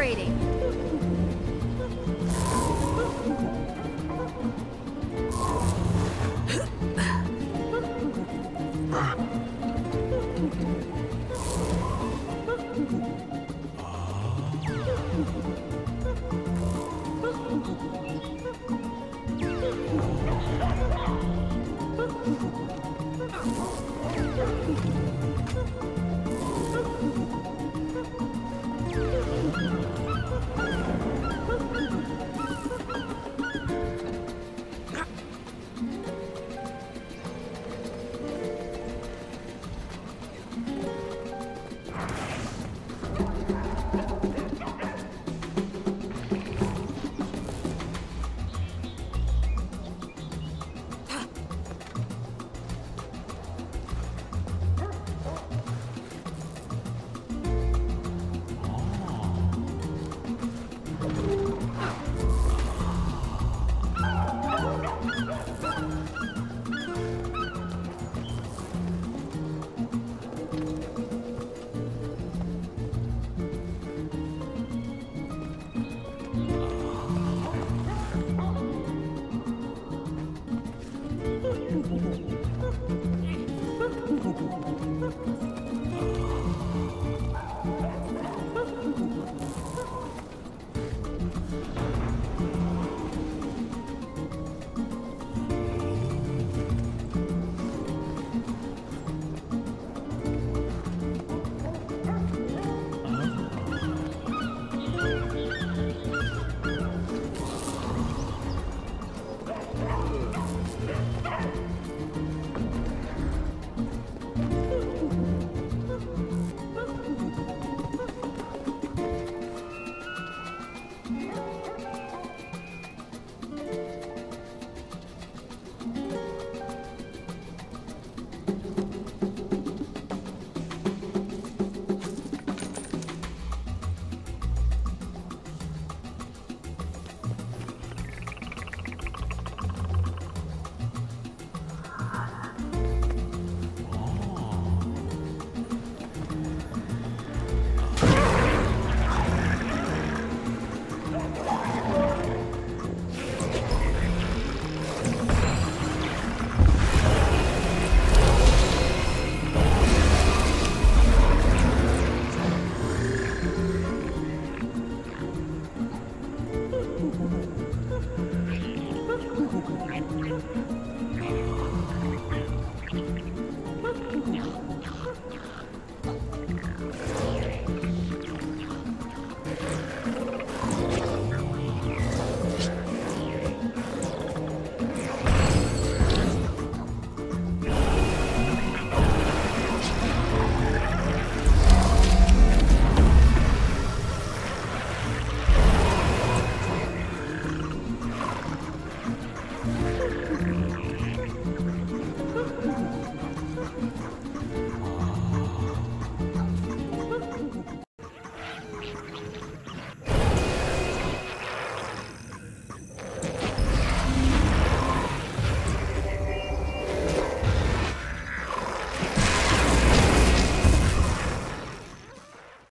Accelerating!